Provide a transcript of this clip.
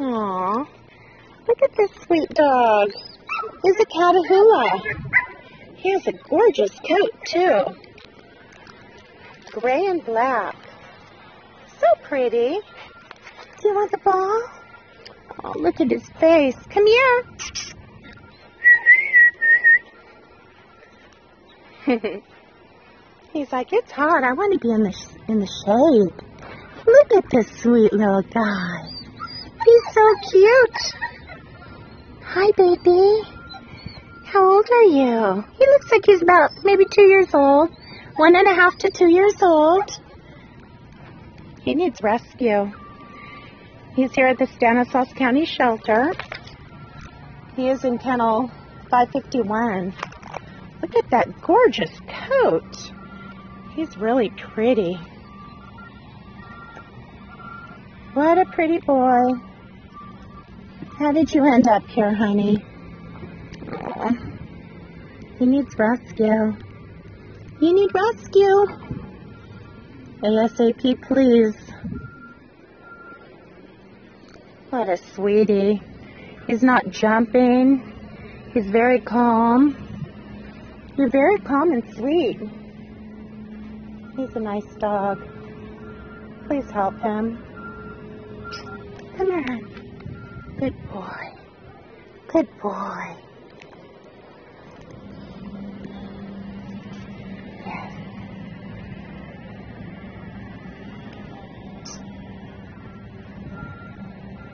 Aw, look at this sweet dog. He's a Catahoula. He has a gorgeous coat, too. Gray and black. So pretty. Do you want the ball? Oh, look at his face. Come here. He's like, it's hot. I want to be in the in the shade. Look at this sweet little guy. He's so cute. Hi, baby. How old are you? He looks like he's about maybe two years old. One and a half to two years old. He needs rescue. He's here at the Stanislaus County Shelter. He is in kennel 551. Look at that gorgeous coat. He's really pretty. What a pretty boy. How did you end up here, honey? Aw. He needs rescue. You need rescue. ASAP, please. What a sweetie. He's not jumping. He's very calm. You're very calm and sweet. He's a nice dog. Please help him. Come on. Good boy. Good boy.